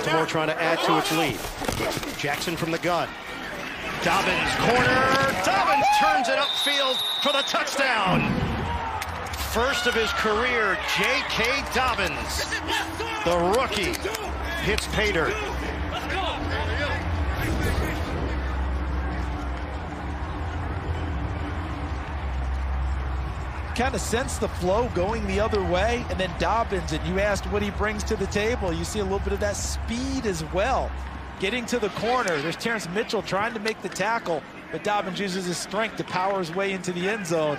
Baltimore trying to add to its lead. Jackson from the gun. Dobbins, corner. Dobbins turns it upfield for the touchdown. First of his career, J.K. Dobbins, the rookie, hits Pater. Kind of sense the flow going the other way. And then Dobbins, and you asked what he brings to the table. You see a little bit of that speed as well. Getting to the corner. There's Terrance Mitchell trying to make the tackle, but Dobbins uses his strength to power his way into the end zone.